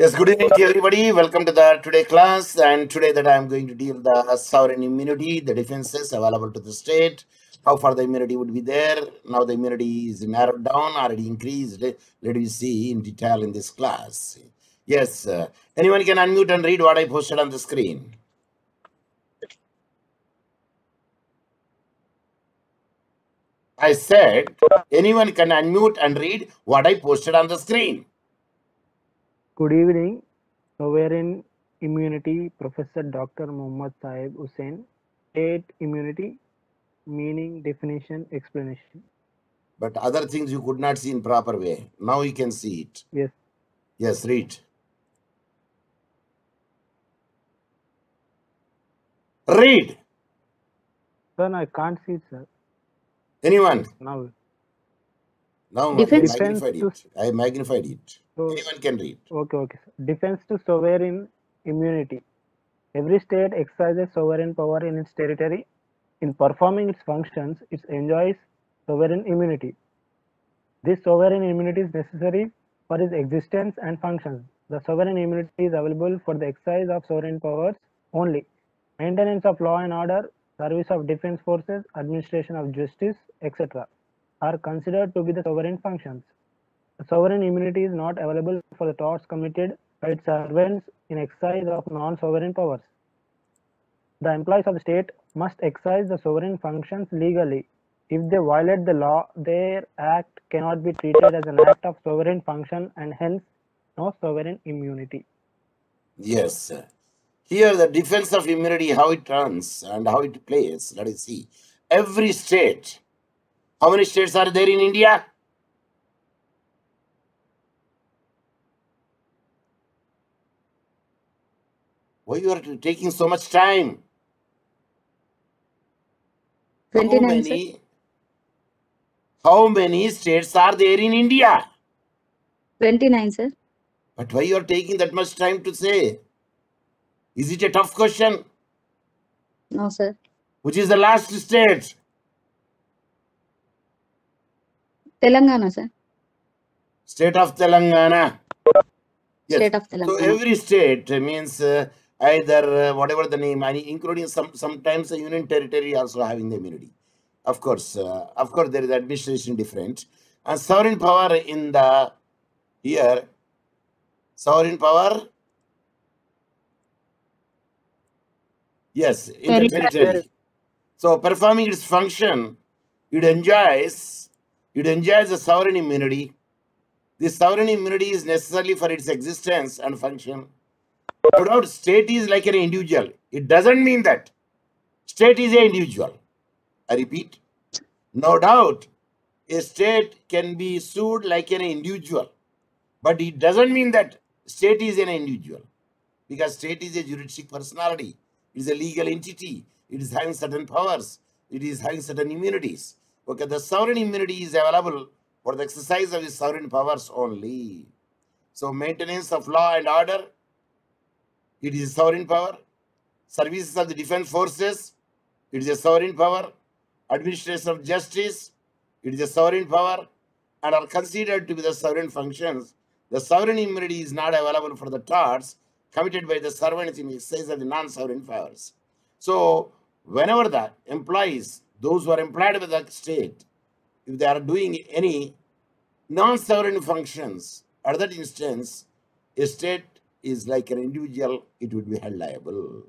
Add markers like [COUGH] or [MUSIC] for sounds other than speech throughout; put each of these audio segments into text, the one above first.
Yes, good evening to everybody. Welcome to the today class. And today that I am going to deal the sovereign immunity, the defenses available to the state, how far the immunity would be there. Now the immunity is narrowed down, already increased. Let me see in detail in this class. Yes, uh, anyone can unmute and read what I posted on the screen. I said, anyone can unmute and read what I posted on the screen. Good evening, Sovereign Immunity, Professor Dr. Mohammed Saheb Hussain. State immunity, meaning, definition, explanation. But other things you could not see in proper way. Now you can see it. Yes. Yes, read. Read. Sir, I can't see it, sir. Anyone? Now, Now I magnified it. I magnified it. So Anyone can read. okay, okay. Defense to sovereign immunity. Every state exercises sovereign power in its territory. In performing its functions, it enjoys sovereign immunity. This sovereign immunity is necessary for its existence and functions. The sovereign immunity is available for the exercise of sovereign powers only. Maintenance of law and order, service of defense forces, administration of justice, etc. are considered to be the sovereign functions. Sovereign immunity is not available for the torts committed by its servants in exercise of non-sovereign powers. The employees of the state must exercise the sovereign functions legally. If they violate the law, their act cannot be treated as an act of sovereign function and hence no sovereign immunity. Yes. Here, the defense of immunity, how it runs and how it plays. Let us see. Every state. How many states are there in India? Why you are taking so much time? How 29, sir. How many states are there in India? 29, sir. But why you are taking that much time to say? Is it a tough question? No, sir. Which is the last state? Telangana, sir. State of Telangana. Yes. State of So every state means uh, either uh, whatever the name, including some sometimes a union territory also having the immunity. Of course, uh, of course, there is administration different and sovereign power in the here. Sovereign power. Yes, in the Territory. territory. So performing its function, it enjoys it enjoys the sovereign immunity. This sovereign immunity is necessary for its existence and function. No doubt, state is like an individual. It doesn't mean that state is an individual. I repeat, no doubt, a state can be sued like an individual, but it doesn't mean that state is an individual because state is a juristic personality. It is a legal entity. It is having certain powers. It is having certain immunities. Okay, the sovereign immunity is available for the exercise of the sovereign powers only. So, maintenance of law and order, it is a sovereign power. Services of the defense forces, it is a sovereign power. Administration of justice, it is a sovereign power and are considered to be the sovereign functions. The sovereign immunity is not available for the torts committed by the servants in exercise of the non-sovereign powers. So, whenever the employees, those who are employed by the state, if they are doing any non-sovereign functions, at that instance, a state is like an individual, it would be held liable.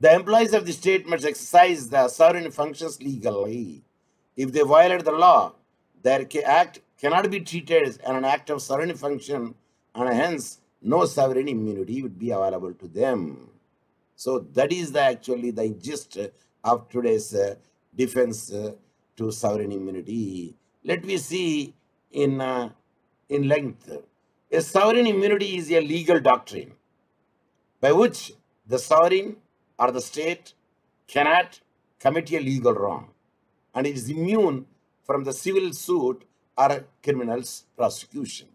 The employees of the state must exercise the sovereign functions legally. If they violate the law, their act cannot be treated as an act of sovereign function, and hence no sovereign immunity would be available to them. So that is the actually the gist of today's uh, defense uh, to sovereign immunity. Let me see in uh, in length. A sovereign immunity is a legal doctrine by which the sovereign or the state cannot commit a legal wrong and is immune from the civil suit or criminal's prosecution.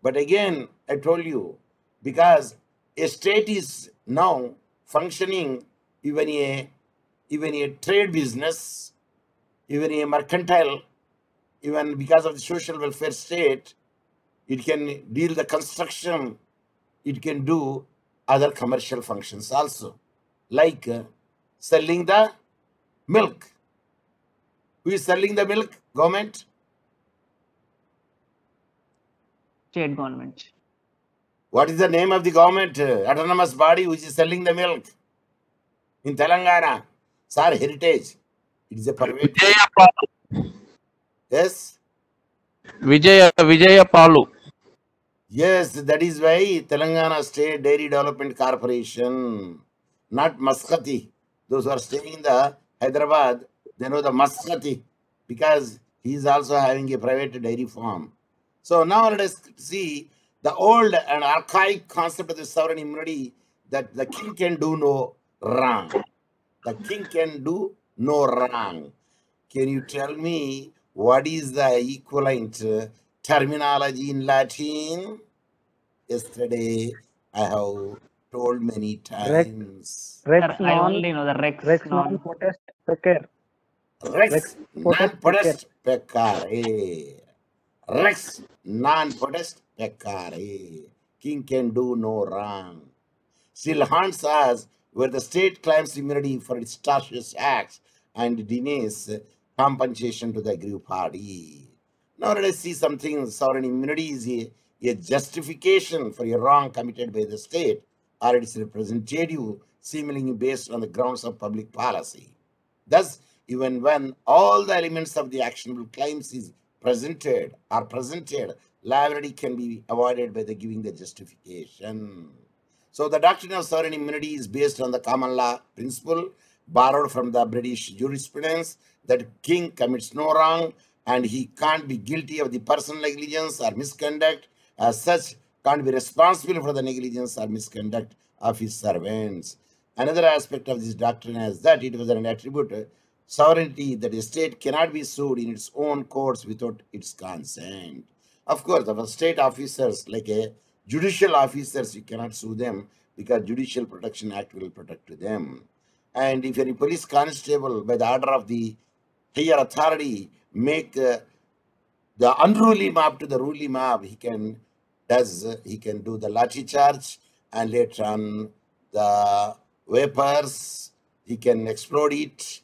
But again, I told you, because a state is now functioning even a even a trade business, even a mercantile, even because of the social welfare state, it can deal the construction it can do other commercial functions also, like uh, selling the milk. Who is selling the milk? Government. State government. What is the name of the government uh, autonomous body which is selling the milk in Telangana? Sir, heritage. It is a private. Vijayapalu. Yes. Vijaya Vijayapalu. Yes, that is why Telangana State Dairy Development Corporation, not Maskati. Those who are staying in the Hyderabad, they know the Maskati because he is also having a private dairy farm. So now let us see the old and archaic concept of the sovereign immunity that the king can do no wrong. The king can do no wrong. Can you tell me what is the equivalent terminology in Latin? Yesterday I have told many times. Rex Sir, I non only know the Rex, Rex non. non potest pecer. Rex Rex non potest potest peccare. Eh. Rex non potest peccare. Eh. King can do no wrong. Still haunts us where the state claims immunity for its atrocious acts and denies compensation to the aggrieved party. Now let us see something. Sovereign immunity is a, a justification for a wrong committed by the state or its representative seemingly based on the grounds of public policy. Thus, even when all the elements of the actionable claims is presented are presented, liability can be avoided by the giving the justification. So the doctrine of sovereign immunity is based on the common law principle borrowed from the British jurisprudence that king commits no wrong and he can't be guilty of the personal negligence or misconduct. As such, can't be responsible for the negligence or misconduct of his servants. Another aspect of this doctrine is that it was an attribute uh, sovereignty that a state cannot be sued in its own courts without its consent. Of course, the state officers, like a judicial officers, you cannot sue them because Judicial Protection Act will protect them. And if any police constable, by the order of the higher authority, make uh, the unruly mob to the ruly mob, he can does he can do the lathi charge and later on the vapors he can explode it.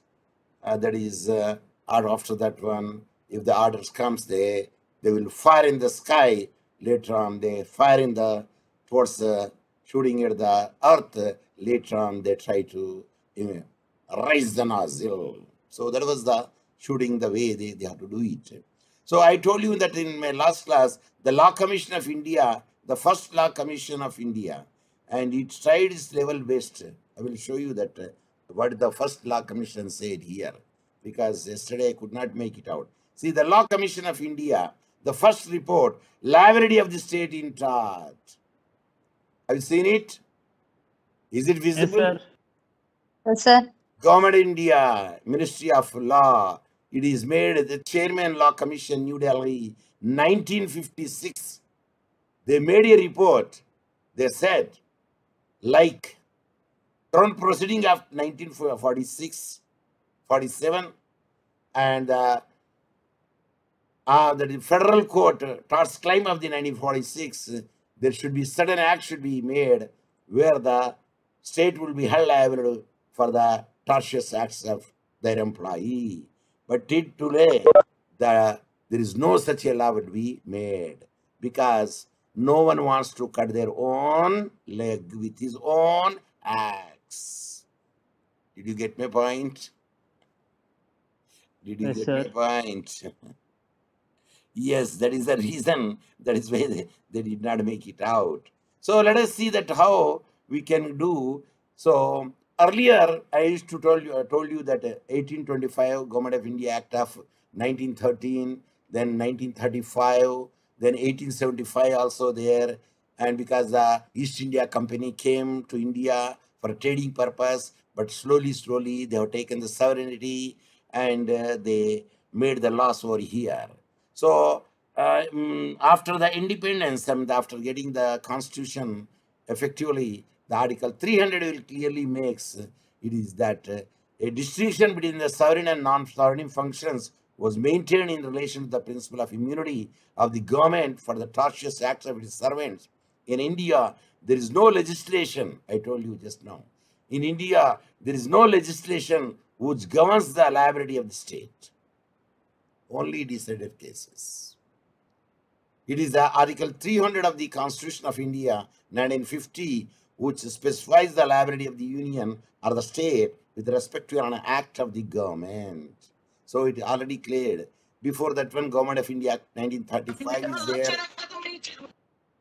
Uh, that is uh, or after that one. If the orders comes, they they will fire in the sky. Later on, they fire in the towards uh, shooting at the earth. Later on, they try to uh, raise the nozzle. So that was the shooting the way they, they have to do it. So I told you that in my last class, the Law Commission of India, the first Law Commission of India, and it tried its level best. I will show you that uh, what the first Law Commission said here, because yesterday I could not make it out. See, the Law Commission of India, the first report, liability of the state in charge. Have you seen it? Is it visible? Yes, visible? sir. Yes, sir. Government India, Ministry of Law. It is made at the Chairman Law Commission, New Delhi, 1956. They made a report. They said, like Crown Proceeding of 1946, 47, and uh, uh, the federal court, uh, Torts claim of the 1946, uh, there should be certain act should be made where the state will be held liable for the tortious acts of their employee. But till today, the, there is no such a law would be made because no one wants to cut their own leg with his own axe. Did you get my point? Did you Yes, get sir. my point? [LAUGHS] yes, that is the reason. That is why they, they did not make it out. So let us see that how we can do. So earlier I used to tell you I told you that uh, 1825 Government of India Act of 1913, then 1935, then 1875 also there, and because the East India Company came to India for trading purpose, but slowly, slowly they have taken the sovereignty and uh, they made the laws over here. So uh, mm, after the independence and after getting the constitution effectively, the Article 300 will clearly makes it is that uh, a distinction between the sovereign and non-sovereign functions was maintained in relation to the principle of immunity of the government for the tortious acts of its servants In India, there is no legislation, I told you just now. In India, there is no legislation which governs the liability of the state. Only decided cases. It is the Article 300 of the Constitution of India, 1950, which specifies the liability of the union or the state with respect to an act of the government. So it already cleared. Before that one, Government of India Act 1935 is there.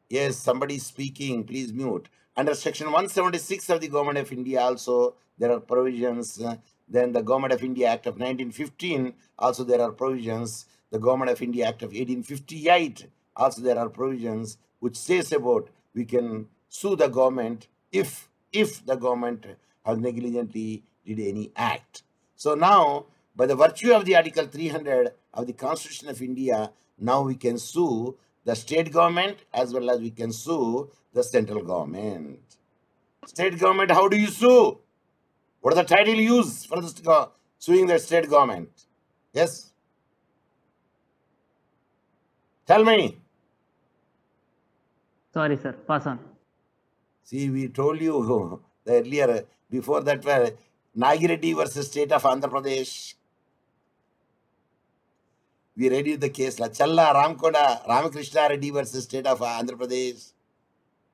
Yes, somebody is speaking. Please mute. Under Section 176 of the Government of India, also there are provisions. uh, then the Government of India Act of 1915, also there are provisions. The Government of India Act of 1858, also there are provisions which says about we can sue the government if if the government has negligently did any act. So now, by the virtue of the Article 300 of the Constitution of India, now we can sue the state government as well as we can sue the central government. State government, how do you sue? What is the title used for go- uh, suing the state government? Yes? Tell me. Sorry, sir. Pass on. See, we told you the [LAUGHS] earlier, before that, uh, were Nagi Reddy versus state of Andhra Pradesh. We read you the case, La Challa Ramkoda Ramakrishna Reddy versus state of Andhra Pradesh.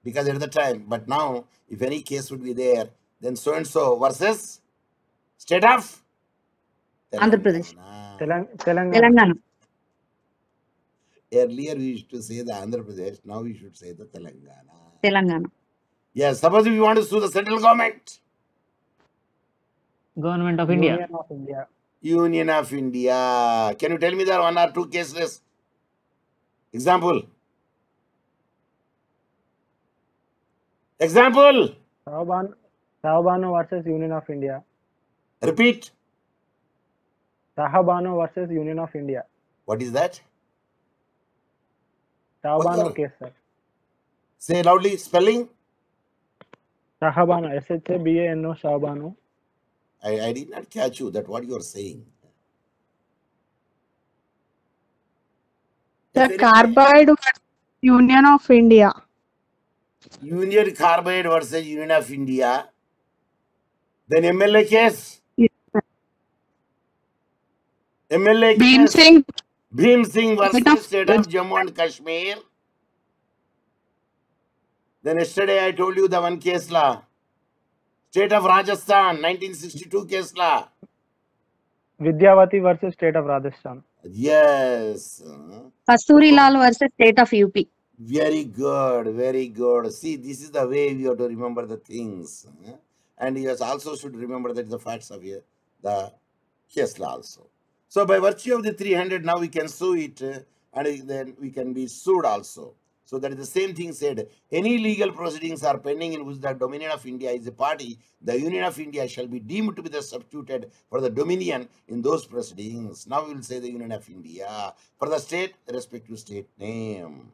Because at the time, but now, if any case would be there, then so and so versus state of Andhra Pradesh. Telangana. Telang- Telangana. Telangana. Earlier we used to say the Andhra Pradesh, now we should say the Telangana. Telangana. Yes, suppose if you want to sue the central government, Government of India. Union of India. Union of India. Can you tell me the one or two cases? Example. Example. Sahaban, Shah Bano versus Union of India. Repeat. Shah Bano versus Union of India. What is that? Shah Bano What? case, sir. Say loudly. Spelling. Sahabano, S-H-A-B-A-N-O, Sahabano. I, I did not catch you. That what you are saying. The carbide Union of India. Union Carbide versus Union of India. Then MLA case. MLA Bhim case. Singh, Bhim Singh versus state of Jammu and Kashmir. Then yesterday I told you the one case law. State of Rajasthan, 1962 case law. Vidyavati versus State of Rajasthan. Yes. Kasturi Lal versus state of UP. Very good, very good. See, this is the way we have to remember the things. uh, And you also should remember that the facts of here, the case law also. So by virtue of the 300, now we can sue it uh, and then we can be sued also. So that is the same thing said. Any legal proceedings are pending in which the Dominion of India is a party, the Union of India shall be deemed to be the substituted for the Dominion in those proceedings. Now we will say the Union of India. For the state, respective state name.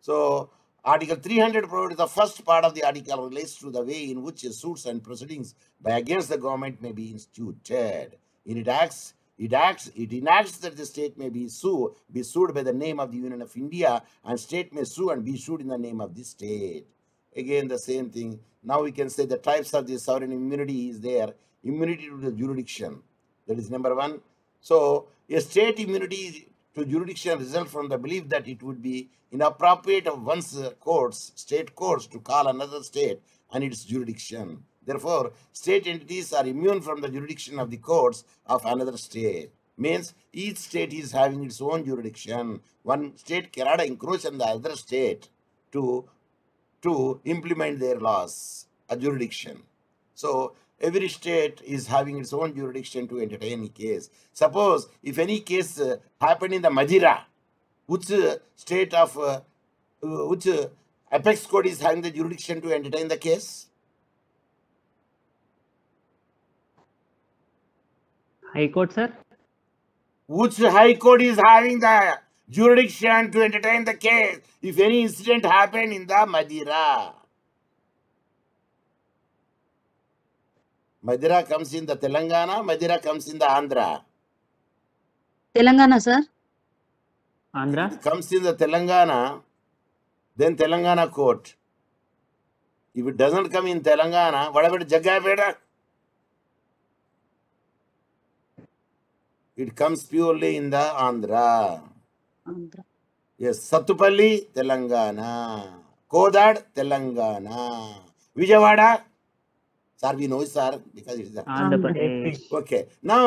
So Article 300 provides the first part of the article relates to the way in which suits and proceedings by against the government may be instituted. In it acts, it acts, it enacts that the state may be sued, be sued by the name of the Union of India, and state may sue and be sued in the name of the state. Again, the same thing. Now we can say the types of the sovereign immunity is there. Immunity to the jurisdiction. That is number one. So a state immunity to jurisdiction results from the belief that it would be inappropriate of one's courts, state courts, to call another state and its jurisdiction. Therefore, state entities are immune from the jurisdiction of the courts of another state. Means each state is having its own jurisdiction. One state cannot encroach on the other state to to implement their laws, a jurisdiction. So every state is having its own jurisdiction to entertain a case. Suppose if any case uh, happened in the Madhira, which uh, state of uh, uh, which uh, apex court is having the jurisdiction to entertain the case? High Court, sir. Which high court is having the jurisdiction to entertain the case if any incident happened in the Madira? Madira comes in the Telangana, Madira comes in the Andhra. Telangana, sir. Andhra. comes in the Telangana, then Telangana court. If it doesn't come in Telangana, what about Jaggapeta? It comes purely in the Andhra Sathupalli Telangana Kodad Telangana Vijayawada sir we know sir because it okay నా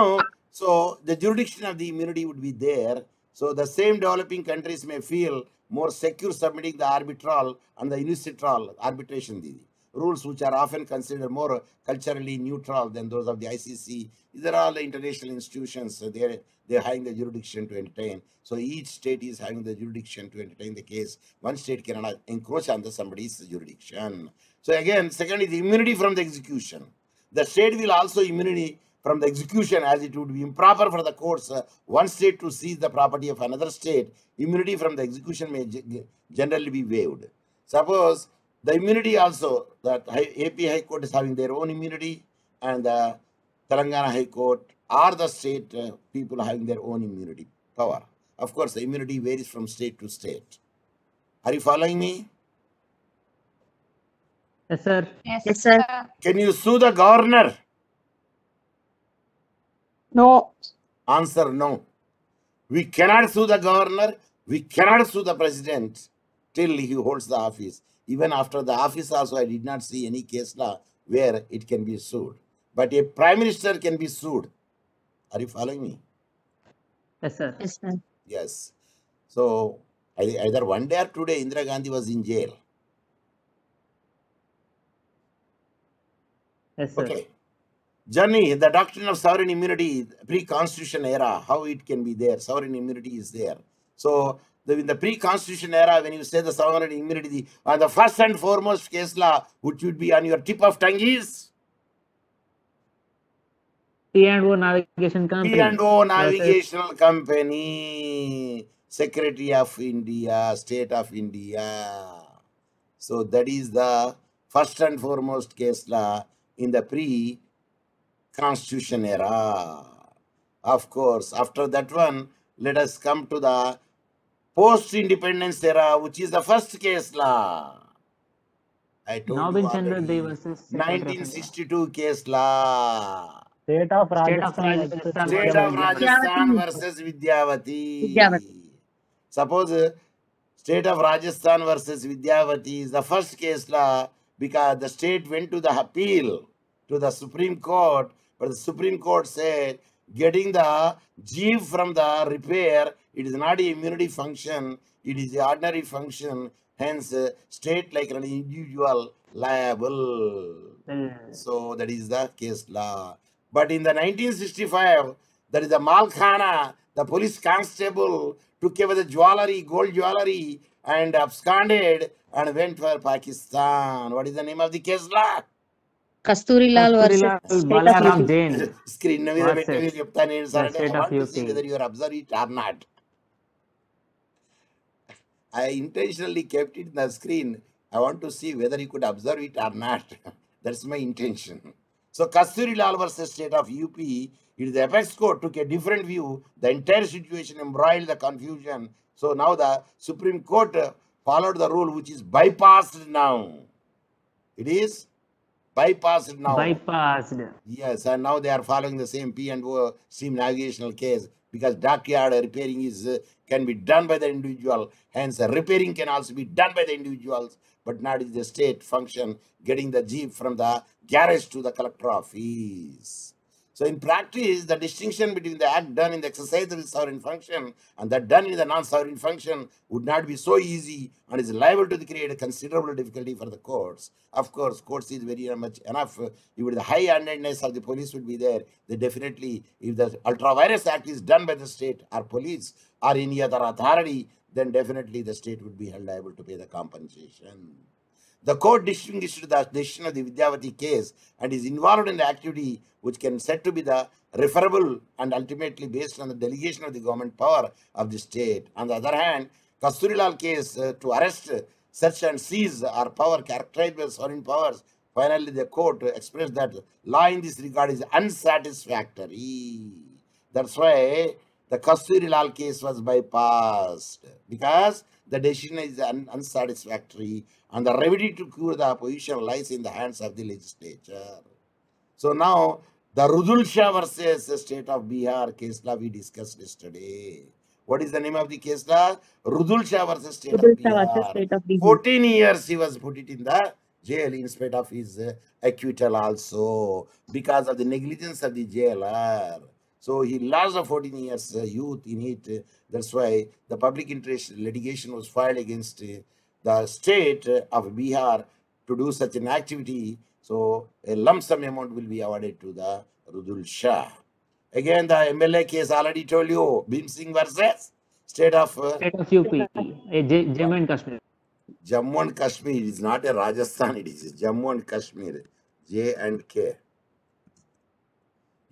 so the jurisdiction of the immunity would be there so the same developing countries may feel more secure submitting the arbitral and the institutional arbitration ఇది rules which are often considered more culturally neutral than those of the ICC. These are all the international institutions. So they're they're having the jurisdiction to entertain. So each state is having the jurisdiction to entertain the case. One state cannot encroach on the somebody's jurisdiction. So again, secondly, the immunity from the execution. The state will also immunity from the execution as it would be improper for the courts uh, one state to seize the property of another state immunity from the execution may generally be waived suppose the immunity also, that AP High Court is having their own immunity and the Telangana High Court are the state uh, people having their own immunity power. Of course, the immunity varies from state to state. Are you following me? Yes, sir. Yes sir. Can you sue the governor? No. Answer no. We cannot sue the governor. We cannot sue the president till he holds the office. Even after the office also, I did not see any case law where it can be sued. But a prime minister can be sued. Are you following me? Yes, sir. Yes, sir. Yes. So either one day or today, Indira Gandhi was in jail. Yes, sir. Okay. Journey, the doctrine of sovereign immunity, pre-constitution era, how it can be there. Sovereign immunity is there. So the, in the pre-constitution era, when you say the sovereign immunity, uh, the first and foremost case law, which would be on your tip of tongue is P&O Navigation Company. P&O Navigational Company, Secretary of India, State of India. So that is the first and foremost case law in the pre-constitution era. Of course, after that one, let us come to the post-independence era, which is the first case law. I told you Chandra Dev 1962 case law. State of Rajasthan, State of Rajasthan versus Vidyavati. Suppose uh, state of Rajasthan versus Vidyavati is the first case law because the state went to the appeal to the Supreme Court, but the Supreme Court said getting the jeep from the repair, it is not a immunity function, it is the ordinary function. Hence, uh, state like an individual liable. So that is the case law. But in the 1965, there is a Malkhana, the police constable took away the jewelry, gold jewelry, and absconded and went for Pakistan. What is the name of the case law? Kasturi Lal versus Balaram Screen I intentionally kept it in the screen. I want to see whether you could observe it or not. [LAUGHS] That's my intention. So Kasturi Lal versus state of UP, it is the apex court took a different view. The entire situation embroiled the confusion. So now the Supreme Court followed the rule which is bypassed now. It is bypassed now. bypassed Yes, and now they are following the same P and O steam navigational case because dockyard repairing is uh, can be done by the individual. Hence, repairing can also be done by the individuals, but not is the state function getting the jeep from the garage to the collector office. So, in practice, the distinction between the act done in the exercise of the sovereign function and that done in the non-sovereign function would not be so easy and is liable to create a considerable difficulty for the courts. Of course, courts is very much enough. uh, If the high-handedness of the police would be there, they definitely, if the ultra-vires act is done by the state or police or any other authority, then definitely the state would be held liable to pay the compensation. The court distinguished the decision of the Vidyavati case and is involved in the activity which can said to be the referable and ultimately based on the delegation of the government power of the state. On the other hand, Kasturi Lal case uh, to arrest, uh, search and seize are power characterized by sovereign powers. Finally, the court expressed that law in this regard is unsatisfactory. That's why the Kasturi Lal case was bypassed because the decision is un- unsatisfactory and the remedy to cure the opposition lies in the hands of the legislature. So now the Rudul Shah versus the state of Bihar case law we discussed yesterday. What is the name of the case law? Rudul Shah versus state Rudul of Bihar. state of Bihar. 14 years he was put it in the jail in spite of his uh, acquittal also because of the negligence of the jailer. So he lost the 14 years uh, youth in it. That's why the public interest litigation was filed against uh, the state of Bihar to do such an activity. So a lump sum amount will be awarded to the Rudul Shah. Again, the MLA case already told you, Bhim Singh versus state of uh, State of UP, Jammu and Kashmir. Jammu and Kashmir is not a Rajasthan, it is Jammu and Kashmir, J and K.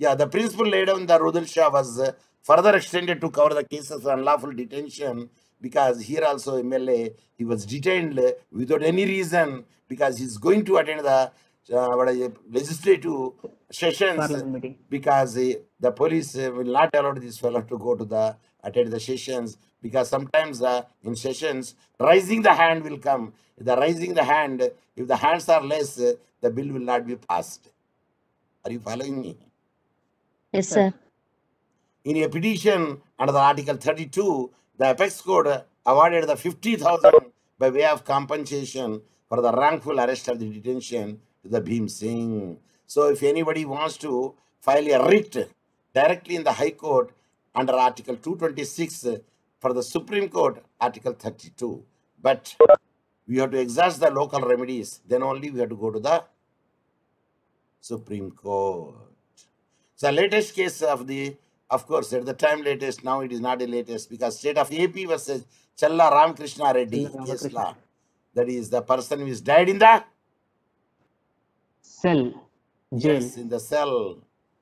Yeah, the principle laid down the Rudul Shah was uh, further extended to cover the cases of unlawful detention because here also MLA, he was detained uh, without any reason because he's going to attend the uh, what is it, legislative sessions because uh, the police uh, will not allow this fellow to go to the attend the sessions because sometimes uh, in sessions raising the hand will come. The raising the hand if the hands are less uh, the bill will not be passed. Are you following me Yes, sir. in a petition under the article 32 the apex code awarded the 50000 by way of compensation for the wrongful arrest of the detention to the Bhim Singh. So if anybody wants to file a writ directly in the High Court under Article 226 uh, for the Supreme Court, Article 32. But we have to exhaust the local remedies, then only we have to go to the Supreme Court. So latest case of the, of course, at the time latest, now it is not the latest because state of AP versus Challa Ramakrishna Reddy case law. That is the person who is died in the Cell, jail. Yes, in the cell.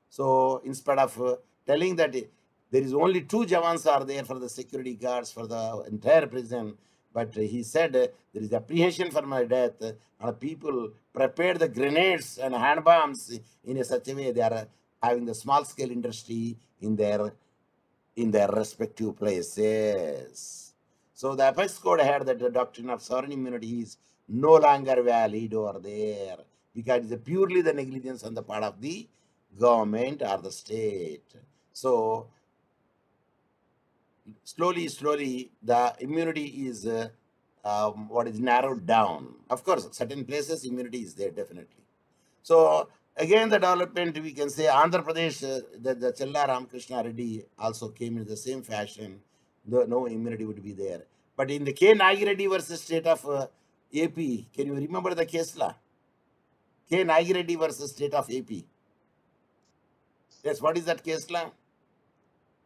So instead of uh, telling that i- there is only two Jawans are there for the security guards for the entire prison, but uh, he said uh, there is apprehension for my death, uh, and people prepared the grenades and hand bombs in a such a way they are uh, having the small scale industry in their in their respective places. So the Apex Code had that the doctrine of sovereign immunity is no longer valid over there because it's purely the negligence on the part of the government or the state. So slowly, slowly, the immunity is uh, um, what is narrowed down. Of course, certain places immunity is there definitely. So again, the development we can say Andhra Pradesh, uh, the, the Challa Ramakrishna Reddy also came in the same fashion. No, no immunity would be there. But in the K Nagi Reddy versus state of uh, AP, can you remember the case law? K Nagi Reddy versus state of AP. Yes, what is that case law?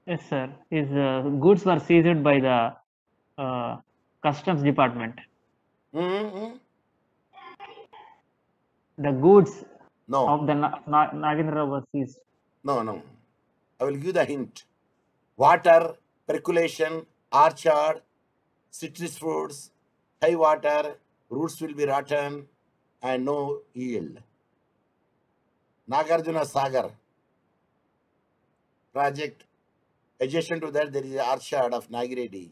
Yes, sir. His uh, goods were seized by the uh, customs department. Mm-hmm. The goods No, of the Na- Na- Nagendra was seized. no, no. I will give the hint. Water, percolation, orchard, citrus fruits, high water, roots will be rotten, and no yield. Nagarjuna Sagar project. Adjacent to that, there is a orchard of Nagi Reddy.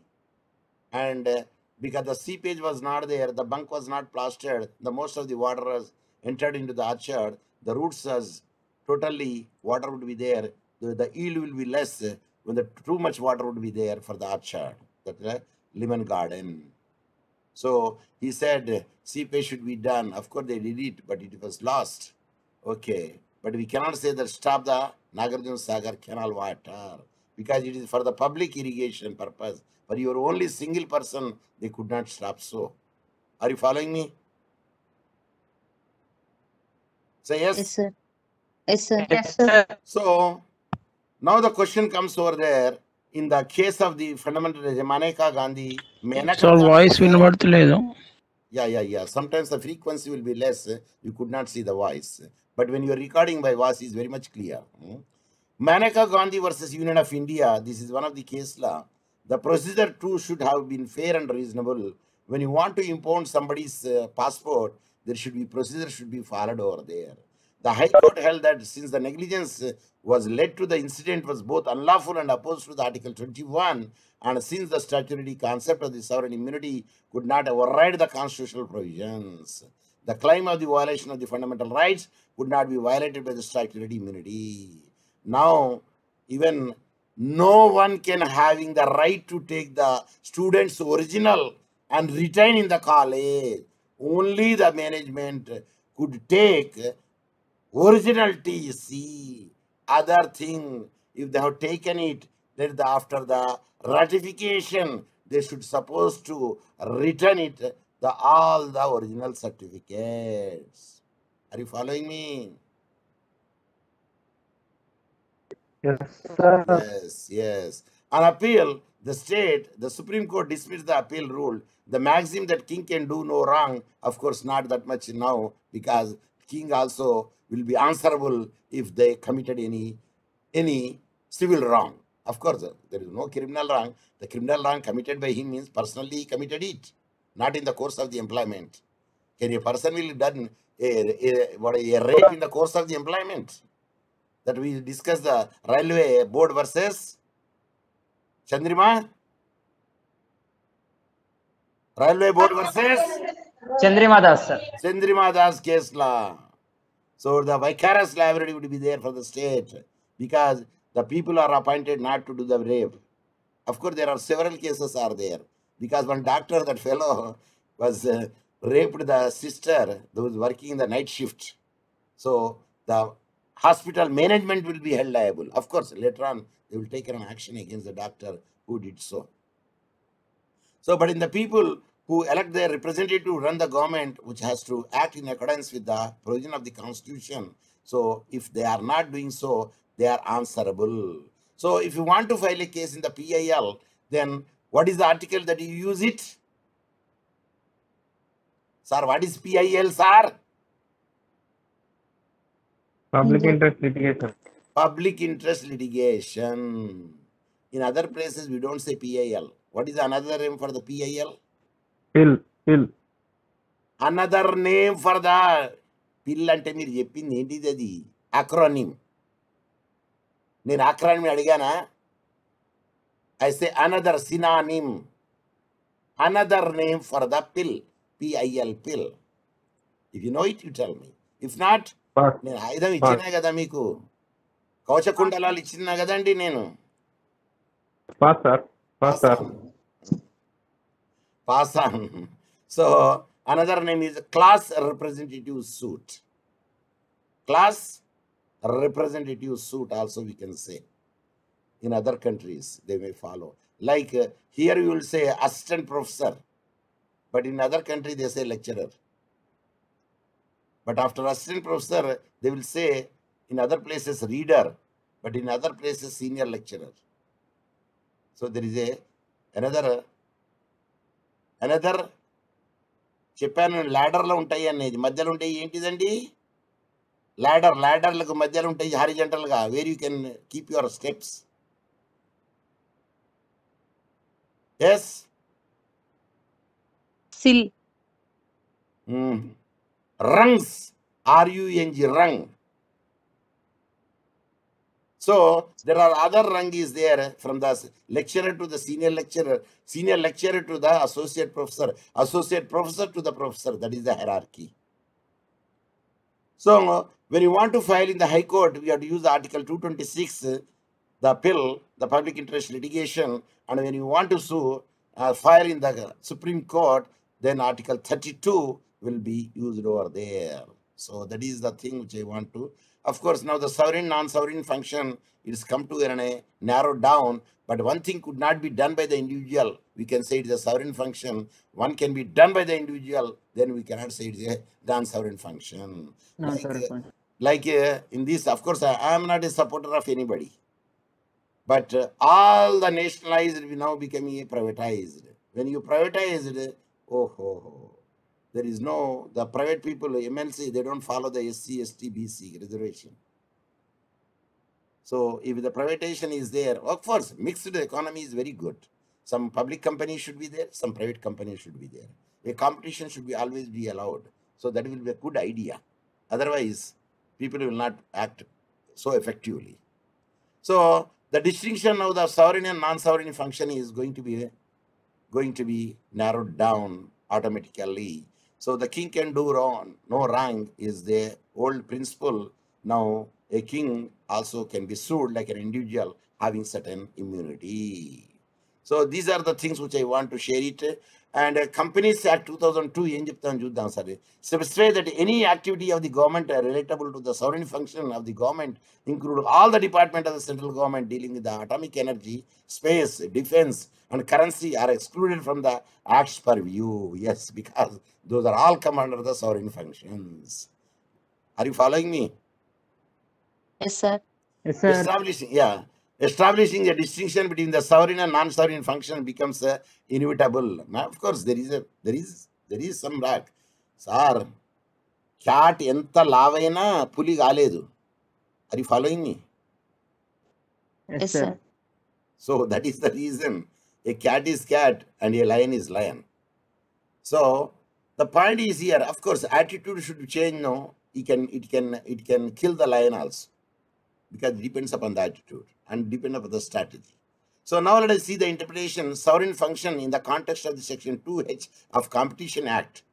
And uh, because the seepage was not there, the bunk was not plastered, the most of the water was entered into the orchard. The roots was totally water would be there. The, the yield will be less when the too much water would be there for the orchard, that uh, lemon garden. So he said CPA should be done. Of course, they did it, but it was lost. Okay, but we cannot say that stop the Nagarjuna Sagar canal water because it is for the public irrigation purpose. For your only single person, they could not stop. So, are you following me? Say yes. Yes, sir. Yes, sir. Yes, sir. So now the question comes over there. In the case of the fundamental Maneka Gandhi, Maneka So voice will not Yeah, yeah, yeah. Sometimes the frequency will be less. You could not see the voice. But when you are recording by voice, is very much clear. Hmm? Maneka Gandhi versus Union of India. This is one of the case law. The procedure too should have been fair and reasonable. When you want to impound somebody's uh, passport, there should be procedure should be followed over there. The High Court held that since the negligence uh, was led to the incident was both unlawful and opposed to the Article 21, and since the statutory concept of the sovereign immunity could not override the constitutional provisions, the claim of the violation of the fundamental rights could not be violated by the statutory immunity. Now, even no one can having the right to take the student's original and retain in the college. Only the management could take original TC. Other thing, if they have taken it, then the, after the ratification, they should supposed to return it the all the original certificates. Are you following me? Yes, sir. Yes, yes. An appeal, the state, the Supreme Court dismissed the appeal rule. The maxim that king can do no wrong, of course, not that much now, because king also will be answerable if they committed any any civil wrong. Of course, there is no criminal wrong. The criminal wrong committed by him means personally he committed it, not in the course of the employment. Can a person will done a, a, what a rape in the course of the employment? That we discussed the railway board versus Chandrima. Railway board versus Chandrima Das, sir. Chandrima Das case law. So the vicarious liability would be there for the state because the people are appointed not to do the rape. Of course, there are several cases are there because one doctor, that fellow, was uh, raped the sister who was working in the night shift. So the hospital management will be held liable. Of course, later on they will take an action against the doctor who did so. So, but in the people who elect their representative to run the government, which has to act in accordance with the provision of the constitution. So, if they are not doing so, they are answerable. So, if you want to file a case in the PIL, then what is the article that you use it? Sir, what is PIL, sir? Public interest litigation public interest litigation in other places we don't say PIL what is another name for the PIL pil pil another name for the పిల్ అంటే మీరు చెప్పింది ఏంటిది అది? Acronym నేను acronym అడిగానా? I say another synonym another name for the pil PIL pil if you know it you tell me if not నేను ఆయుధం ఇచ్చినా కదా మీకు. కవచకుండలాలు ఇచ్చినా కదండి నేను. So another name is class representative suit class representative suit also we can say in other countries they may follow like here you will say assistant professor but in other country they say lecturer But after assistant professor, they will say in other places reader, but in other places senior lecturer. So there is a another another చెప్పాను ల్యాడర్లో ఉంటాయి అనేది మధ్యలో ఉంటాయి ఏంటిదండి ladder ల్యాడర్లకు మధ్యలో ఉంటాయి హారిజెంటల్గా where you can keep your steps as Sill. Rungs r-u-n-g rung so there are other rung is there from the lecturer to the senior lecturer senior lecturer to the associate professor associate professor to the professor. That is the hierarchy. So when you want to file in the high court we have to use article 226 the pill the public interest litigation. And when you want to sue uh, file in the supreme court then article 32 will be used over there. So that is the thing which i want to of course now the sovereign non-sovereign function is come to a narrowed down but one thing could not be done by the individual. We can say it is a sovereign function. One can be done by the individual then we cannot say it is a non-sovereign function. No, Like, uh, like uh, in this of course I, I am not a supporter of anybody. But uh, all the nationalized will now becoming a privatized. When you privatized oh ho, ho, there is no the private people mlc they don't follow the sc st bc reservation. So if the privatization is there of course mixed economy is very good. Some public companies should be there some private companies should be there. A competition should be always be allowed. So that will be a good idea. Otherwise people will not act so effectively. So the distinction of the sovereign and non-sovereign function is going to be going to be narrowed down automatically. So the king can do wrong. No wrong is the old principle. Now a king also can be sued like an individual having certain immunity. So these are the things which I want to share it. And uh, companies at 2002 Yenjiptan Juddhan Sare specifies that any activity of the government are relatable to the sovereign function of the government, include all the department of the central government dealing with the atomic energy, space, defense, and currency are excluded from the acts purview. Yes, because those are all come under the sovereign functions. Are you following me? Yes, sir. Yes, sir. Establishing, yeah establishing a distinction between the sovereign and non-sovereign function becomes uh, inevitable. Now, of course, there is a there is there is some rack. Sir, cat ఎంత లావైనా పులి కాలేదు అది following me so that is the reason a cat is cat and a lion is lion so the point is here of course attitude should change no it can it can it can kill the lion also because it depends upon the attitude and depend upon the strategy. So now let us see the interpretation sovereign function in the context of the section 2H of Competition Act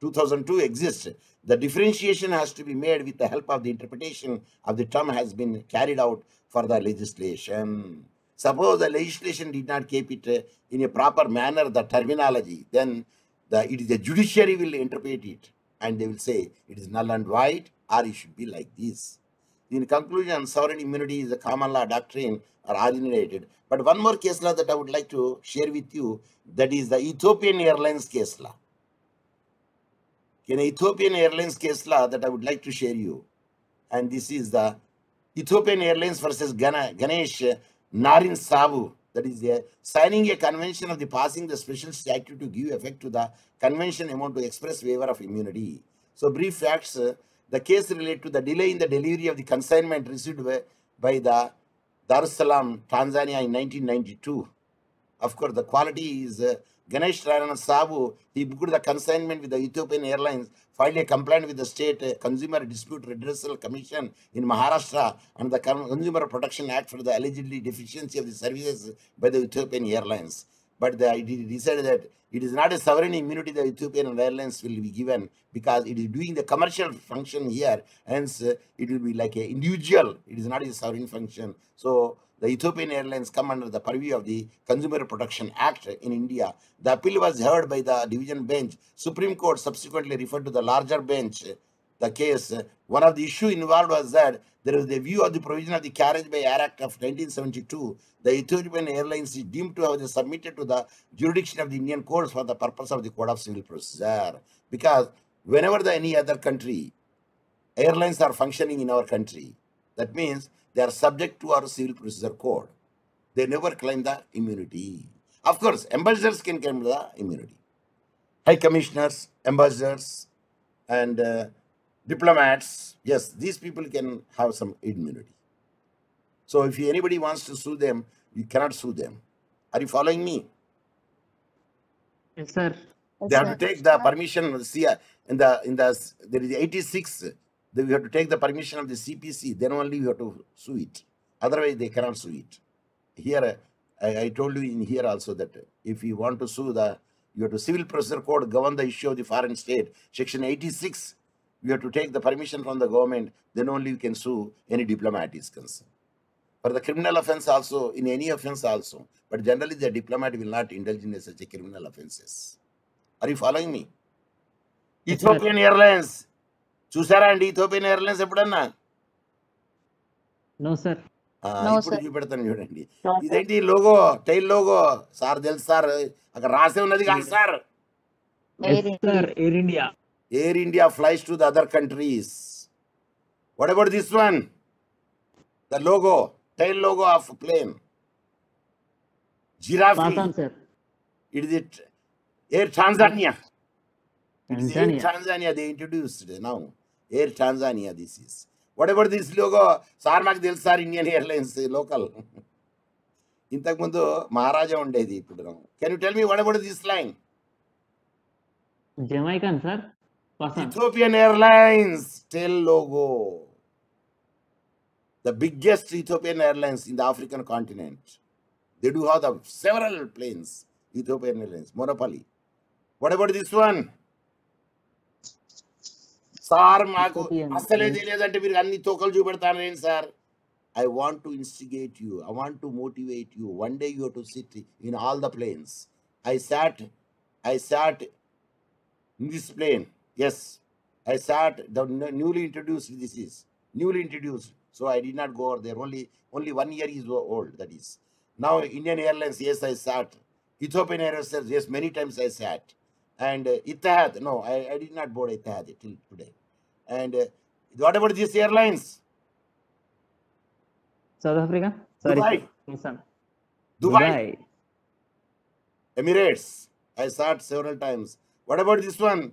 2002 exists. The differentiation has to be made with the help of the interpretation of the term has been carried out for the legislation. Suppose the legislation did not keep it in a proper manner, the terminology, then the it is the judiciary will interpret it and they will say it is null and void or it should be like this. In conclusion, sovereign immunity is a common law doctrine or originated. But one more case law that I would like to share with you that is the Ethiopian Airlines case law. In Ethiopian Airlines case law that I would like to share you, and this is the Ethiopian Airlines versus Ganesh Narain Saboo. That is the signing a convention of the passing the special statute to give effect to the convention amount to express waiver of immunity. So brief facts. Uh, the case relate to the delay in the delivery of the consignment received by, the Dar es Salaam, Tanzania in 1992. Of course, the quality is uh, Ganesh Rana Saboo. He booked the consignment with the Ethiopian Airlines, filed a complaint with the State Consumer Dispute Redressal Commission in Maharashtra and the Consumer Protection Act for the allegedly deficiency of the services by the Ethiopian Airlines. But the, is decided that it is not a sovereign immunity the Ethiopian Airlines will be given because it is doing the commercial function here. Hence, uh, it will be like an individual. It is not a sovereign function. So the Ethiopian Airlines come under the purview of the Consumer Protection Act in India. The appeal was heard by the division bench. Supreme Court subsequently referred to the larger bench the case. One of the issue involved was that there is the view of the provision of the Carriage by Air Act of 1972. The Ethiopian Airlines is deemed to have submitted to the jurisdiction of the Indian courts for the purpose of the Code of Civil Procedure. Because whenever the any other country airlines are functioning in our country, that means they are subject to our civil procedure code. They never claim the immunity. Of course, ambassadors can claim the immunity. High commissioners, ambassadors, and uh, diplomats, yes, these people can have some immunity. So if anybody wants to sue them, you cannot sue them. Are you following me? Yes, sir. Yes, They have sir. to take the permission. See, in the in the there is 86. They we have to take the permission of the CPC. Then only you have to sue it. Otherwise, they cannot sue it. Here, I, I told you in here also that if you want to sue the, you have to civil procedure code govern the issue of the foreign state. Section 86. You have to take the permission from the government. Then only you can sue any diplomat is concerned. For the criminal offense also, in any offense also. But generally, the diplomat will not indulge in such a criminal offenses. Are you following me? Yes, sir. Ethiopian Airlines చూసారా అండి Ethiopian Airlines ఎప్పుడన్నా No, sir. ఆ, No, ఇప్పుడు sir. చూపెడతాను చూడండి No, sir. ఇదేంటి logo tail logo sir తెలుసు sir అక్కడ రాసే ఉన్నది కాదు sir Yes, Very sir. Air India flies to the other countries. What about this one? The logo, tail logo of plane. Giraffe. Tantan, sir. It is it Air Tanzania. It is Tanzania. Air Tanzania they introduced now. Air Tanzania this is. Whatever this logo sir మాకు తెలుసు sir Indian airlines local ఇంతకుముందు మహారాజా ఉండేది ఇప్పుడు can you tell me whatever this line Jamaican sir Ethiopian Airlines tell logo the biggest Ethiopian Airlines in the African continent. They do have the several planes, Ethiopian Airlines, monopoly. What about this one? Sir మాకు Ethiopian Airlines. తెలియదంటే మీరు అన్ని తోకలు చూపెడతాను ఏంటి sir I want to instigate you I want to motivate you one day you to sit in all the planes I sat I sat in this plane. Yes, I sat the newly introduced. This is newly introduced, so I did not go over there. Only only one year is old. That is now Indian Airlines. Yes, I sat. Ethiopian Airlines. Yes, many times I sat. And uh, Etihad. No, I, I did not board Etihad till today. And uh, what about these airlines? South Africa? Sorry, Dubai. Dubai, Dubai. Emirates. I sat several times. What about this one?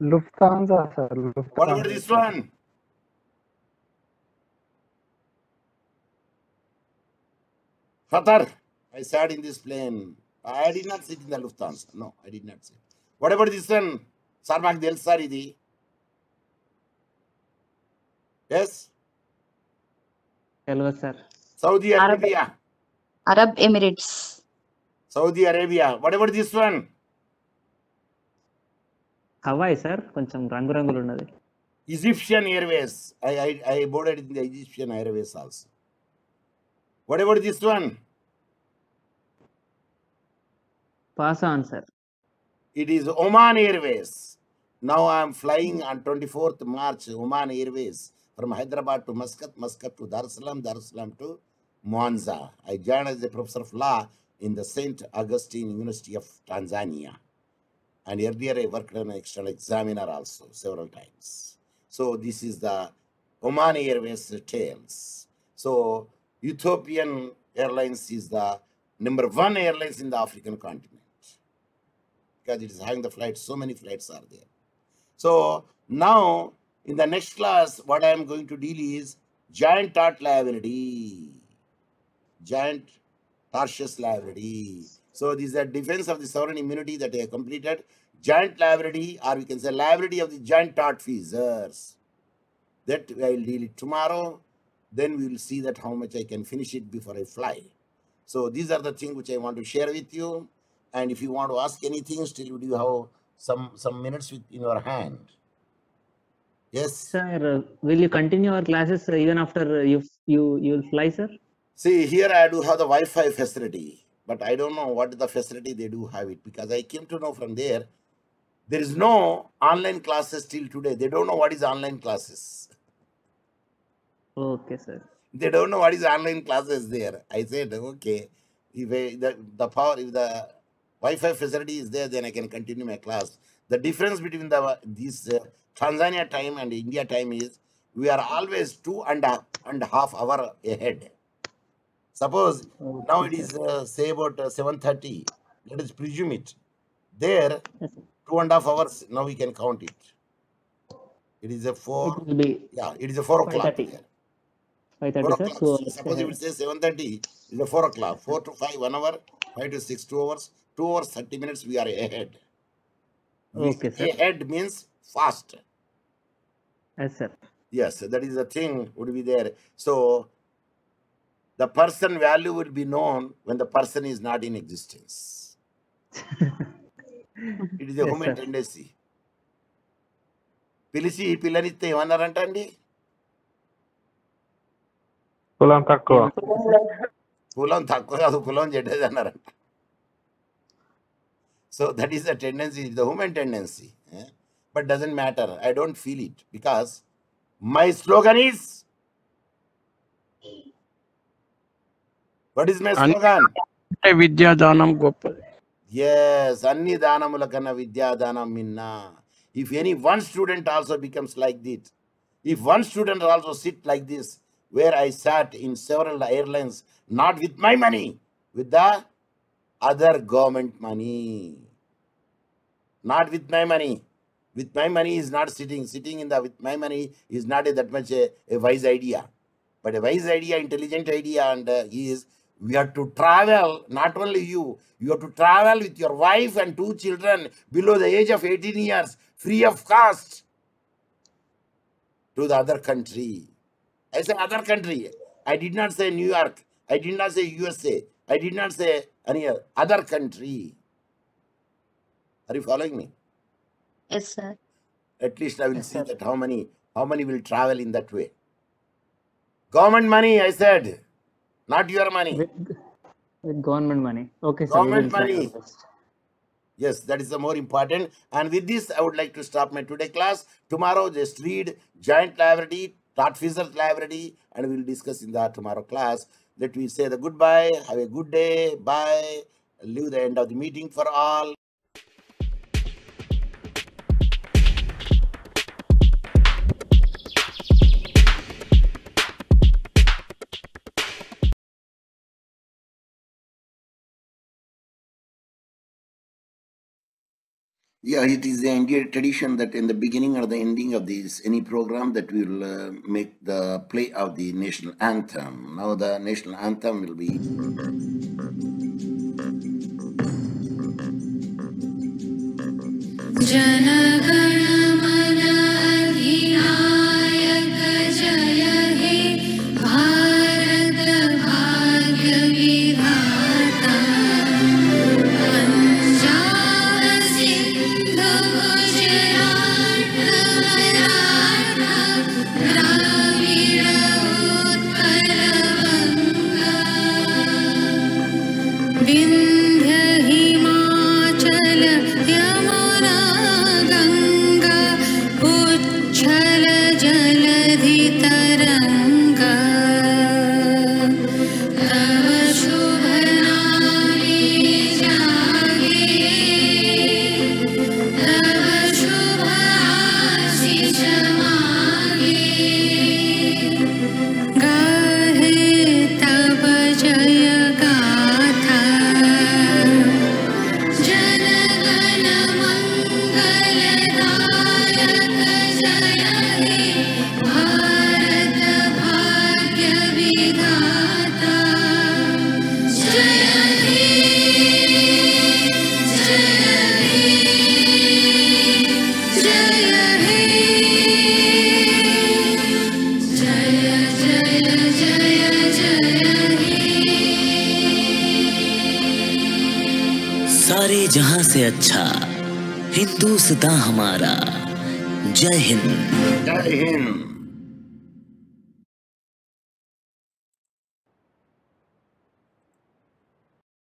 Lufthansa, sir. What about Lufthansa. this one? Qatar. I sat in this plane. I did not sit in the Lufthansa. No, I did not sit. What about this one? Sir మాకు తెలుసు sir ఇది yes తెలియదు sir Saudi Arab- Arabia Arab Emirates. Saudi Arabia what about this one Hawaii sir కొంచెం రంగు రంగులు ఉన్నది Egyptian Airways I I I boarded in the Egyptian Airways also what about this one pass on sir it is Oman Airways now I'm flying on twenty fourth March Oman Airways from Hyderabad to Muscat Muscat to Dar es Salaam Dar es Salaam to Mwanza I join as a professor of law in the Saint Augustine university of Tanzania. And earlier I worked on an external examiner also several times. So this is the Oman Airways tales. So Ethiopian Airlines is the number one airlines in the African continent because it is having the flights. So many flights are there. So now in the next class, what I am going to deal is joint tort liability, joint tortious liability. So these are defense of the sovereign immunity that they have completed. Joint liability, or we can say liability of the joint tortfeasors. That I will deal it tomorrow. Then we will see that how much I can finish it before I fly. So these are the things which I want to share with you. And if you want to ask anything, still you have some some minutes with, in your hand. Yes. Sir, uh, will you continue our classes even after uh, you you you fly, sir? See, here I do have the Wi-Fi facility but I don't know what the facility they do have it because I came to know from there, there is no online classes till today. They don't know what is online classes. Okay, sir. They don't know what is online classes there. I said, okay, if I, the, the power, if the Wi-Fi facility is there, then I can continue my class. The difference between the this uh, Tanzania time and India time is we are always two and a, and a half hour ahead. Suppose oh, now it is uh, say about uh, 7.30. Let us presume it. There, two and a half hours, now we can count it. It is a four. It be, yeah, it is a four o'clock. Five thirty, sir. So, so suppose you will say seven thirty. It is a four o'clock. Four to five, one hour. Five to six, two hours. Two hours, thirty minutes. We are ahead. Okay, we, sir. Ahead means fast. Yes, sir. Yes, that is the thing would be there. So the person value will be known when the person is not in existence [LAUGHS] it is a Yes, human sir. Tendency పిలిచి ఈ పిల్లనిస్తే ఏమన్నారంట అండి కులం తక్కువ కులం తక్కువ కాదు కులం చెడ్డది అన్నారంట so that is the tendency the human tendency but doesn't matter I don't feel it because my slogan is what is my slogan అంటే విద్యాదానం గొప్పది. ఎస్ అన్ని దానముల కన్నా విద్యాదానం మిన్నా. If any one student also becomes like that if one student also sit like this where I sat in several airlines not with my money with the other government money not with my money with my money is not sitting sitting in the with my money is not a that much a wise idea but a wise idea intelligent idea and is we have to travel. Not only you, you have to travel with your wife and two children below the age of 18 years, free of cost, to the other country. I say other country. I did not say New York. I did not say USA. I did not say any other country. Are you following me? Yes, sir. At least I will Yes, see sir. that how many how many will travel in that way. Government money, I said, not your money. With, with government money. Okay. Government money. Yes, that is the more important. And with this, I would like to stop my today class. Tomorrow, just read Giant Library, tortfeasors Library, and we will discuss in the tomorrow class. Let me say the goodbye. Have a good day. Bye. Leave the end of the meeting for all. Yeah, it is the Indian tradition that in the beginning or the ending of this any program that will uh, make the play of the national anthem. Now the national anthem will be.